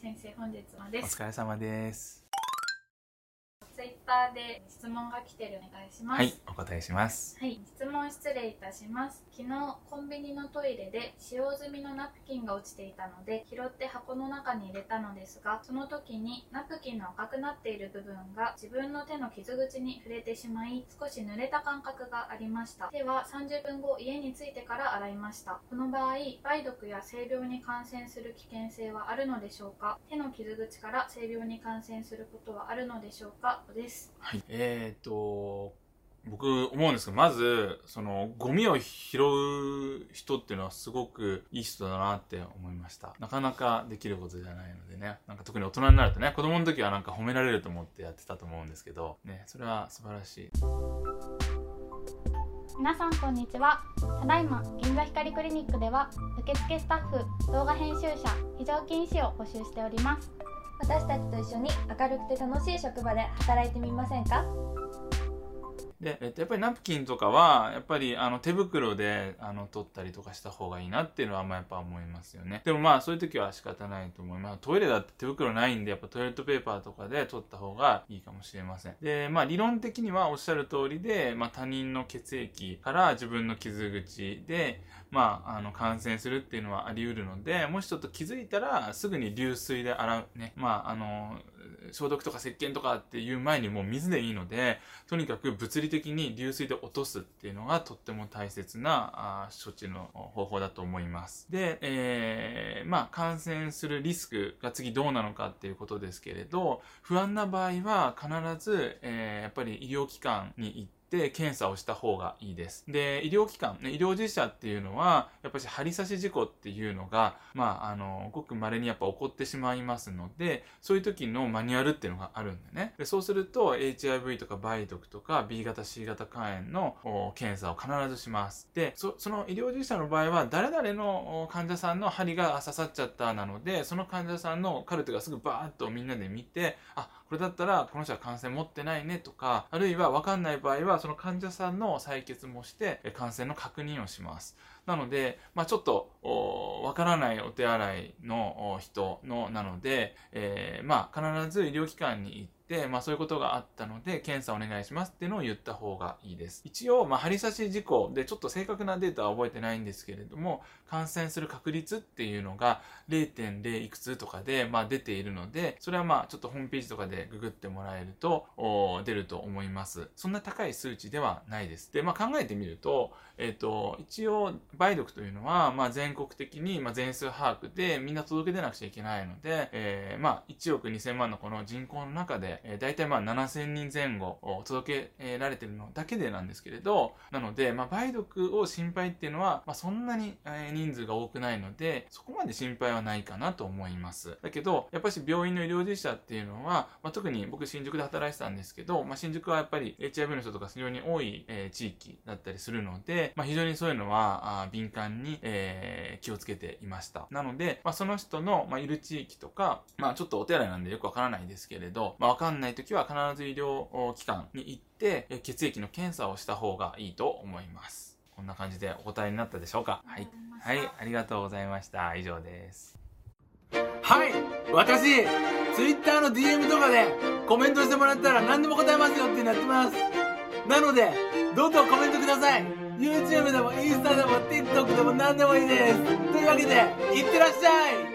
先生本日もでお疲れ様です。ターで質問が来てるお願いします。はい、お答えします。はい、質問失礼いたします。昨日コンビニのトイレで使用済みのナプキンが落ちていたので拾って箱の中に入れたのですがその時にナプキンの赤くなっている部分が自分の手の傷口に触れてしまい少し濡れた感覚がありました。手は30分後家に着いてから洗いました。この場合梅毒や性病に感染する危険性はあるのでしょうか？手の傷口から性病に感染することはあるのでしょうか？ですはい。えー、っと、僕思うんですけど、まず、その、ゴミを拾う人っていうのはすごくいい人だなって思いました。なかなかできることじゃないのでね。なんか特に大人になるとね、子供の時はなんか褒められると思ってやってたと思うんですけど、ね、それは素晴らしい。皆さんこんにちはただいま銀座光クリニックでは受付スタッフ動画編集者非常勤医師を募集しております私たちと一緒に明るくて楽しい職場で働いてみませんか？で、えっと、やっぱりナプキンとかは、やっぱりあの手袋であの取ったりとかした方がいいなっていうのは、まあやっぱ思いますよね。でもまあそういう時は仕方ないと思います。トイレだって手袋ないんで、やっぱトイレットペーパーとかで取った方がいいかもしれません。で、まあ理論的にはおっしゃる通りで、まあ他人の血液から自分の傷口で、まああの感染するっていうのはあり得るので、もしちょっと気づいたらすぐに流水で洗うね。まああの、消毒とか石鹸とかっていう前にもう水でいいので、とにかく物理的に流水で落とすっていうのがとっても大切なあ処置の方法だと思います。で、えーまあ感染するリスクが次どうなのかっていうことですけれど、不安な場合は必ず、えーやっぱり医療機関に行ってで検査をした方がいいです。で、医療機関、ね、医療従事者っていうのは、やっぱり針刺し事故っていうのが、まあ、あの、ごく稀にやっぱ起こってしまいますので、そういう時のマニュアルっていうのがあるんでね。でそうすると、HIV とか梅毒とか B 型 C 型肝炎の検査を必ずします。で、そその医療従事者の場合は、誰々の患者さんの針が刺さっちゃったなので、その患者さんのカルテがすぐバーッとみんなで見て、あ、これだったらこの人は感染持ってないねとか、あるいは分かんない場合は、その患者さんの採血もして、感染の確認をします。なので、まあちょっと、おわからないお手洗いの人の、なので、えーまあ必ず医療機関に行って、まあそういうことがあったので、検査お願いしますっていうのを言った方がいいです。一応、まあ針刺し事故でちょっと正確なデータは覚えてないんですけれども、感染する確率っていうのが0.0いくつとかで、まあ出ているので、それはまあちょっとホームページとかでググってもらえると、出ると思います。そんな高い数値ではないです。で、まあ考えてみると、えっ、と、一応、梅毒というのは、まあ全国的に、まあ全数把握でみんな届け出なくちゃいけないので、えーまあ1億2000万のこの人口の中で、えー、大体まあ7000人前後お届けられてるのだけでなんですけれど、なので、まあ梅毒を心配っていうのは、まあそんなに、え人数が多くないので、そこまで心配はないかなと思います。だけど、やっぱり病院の医療従事者っていうのは、まあ、特に僕新宿で働いてたんですけど、まあ、新宿はやっぱり HIV の人とか非常に多い、えー地域だったりするので、まあ、非常にそういうのはあー敏感に、えー気をつけていました。なので、まあ、その人の、まあ、いる地域とか、まあ、ちょっとお手洗いなんでよくわからないですけれど、まあ、わかんないときは必ず医療機関に行って、えー血液の検査をした方がいいと思います。こんな感じでお答えになったでしょうか？はい。はい、ありがとうございました。以上です。はい私、ツイッターの DM とかでコメントしてもらったら何でも答えますよってなってます。なので、どんどんコメントください !YouTube でもインスタでも TikTok でも何でもいいですというわけで、いってらっしゃい